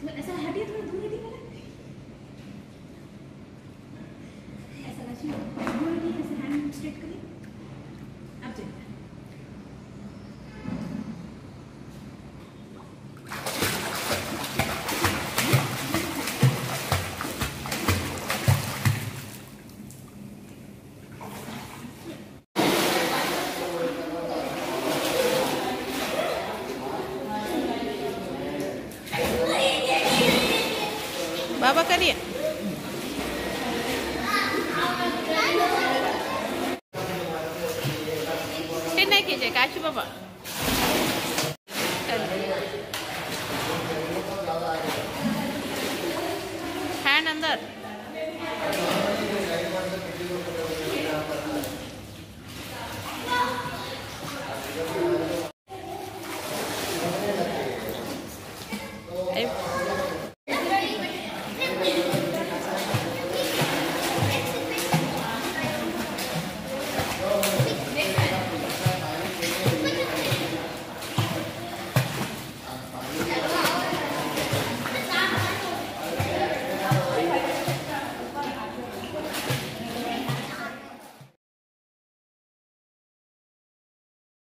तुम्हें ऐसा हटिए थोड़ा दूर हटिए ऐसा नशी बाबा करिए। नहीं कीजिए काशू बाबा। हैंड अंदर